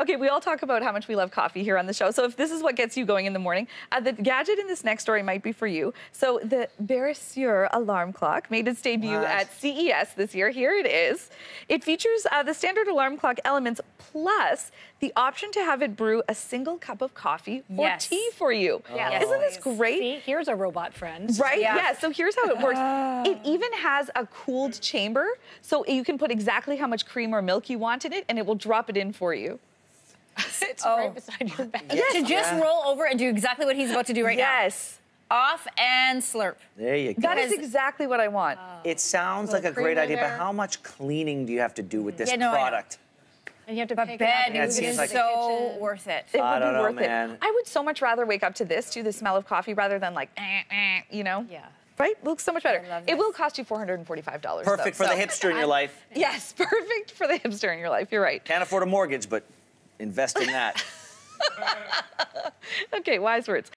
Okay, we all talk about how much we love coffee here on the show. So if this is what gets you going in the morning, uh, the gadget in this next story might be for you. So the Barisieur alarm clock made its debut at CES this year. Here it is. It features uh, the standard alarm clock elements plus the option to have it brew a single cup of coffee or Yes. tea for you. Yes, Isn't this great? See, here's a robot friend. Right? Yeah. Yeah. So here's how it works. it even has a cooled chamber, so you can put exactly how much cream or milk you want in it, and it will drop it in for you. It's Oh. right beside your bed. To just roll over and do exactly what he's about to do right yes. now. Yes. Off and slurp. There you go. That is exactly what I want. it sounds like a great creamer idea, but how much cleaning do you have to do with this Yeah, no, product? And you have to But pick Ben, it up it and Yeah, it would move be seems like- so kitchen. worth it. It I would don't be know, worth man. it. I would so much rather wake up to this, to the smell of coffee, rather than like, eh, eh, you know? Yeah. Right? Looks so much better. It will cost you $445. Perfect though, for the hipster in your life. Yes, perfect for the hipster in your life. You're right. Can't afford a mortgage, but invest in that. Okay, wise words.